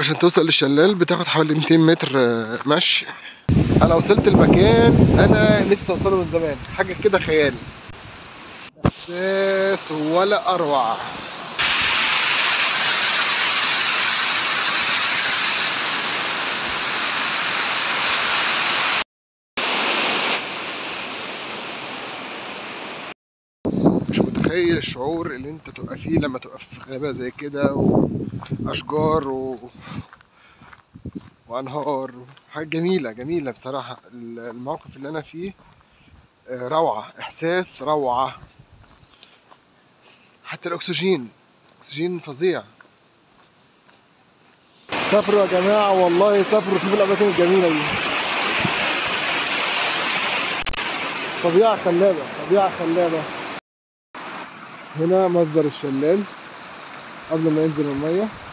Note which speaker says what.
Speaker 1: عشان توصل للشلال بتاخد حوالي 200 متر آه، مشي. أنا وصلت المكان أنا نفسي أوصله من زمان. حاجة كده خيال احساس ولا أروع. مش متخيل الشعور اللي أنت تبقى فيه لما تبقى في غابة زي كده واشجار و... وأنهار حاجة جميلة جميلة بصراحة. الموقف اللي أنا فيه آه، روعة إحساس روعة. حتى الأكسجين أكسجين فظيع. سافروا يا جماعة والله سافروا شوفوا الأماكن الجميلة دي. طبيعة خلابة طبيعة خلابة. هنا مصدر الشلال قبل ما ينزل المية.